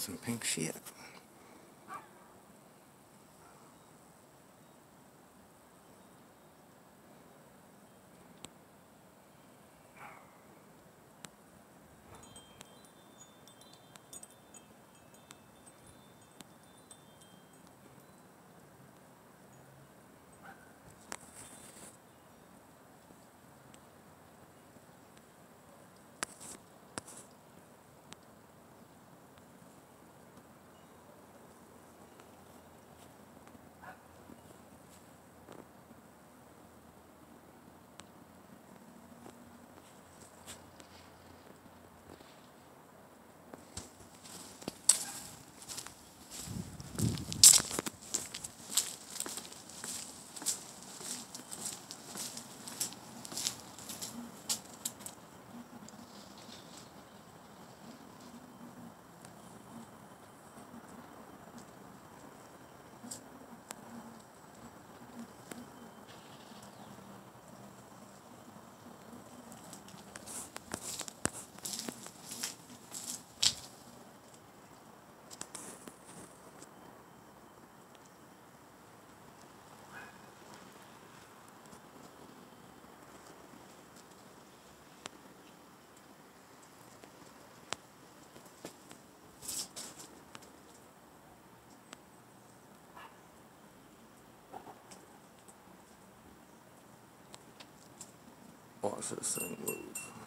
some pink shit. This thing move.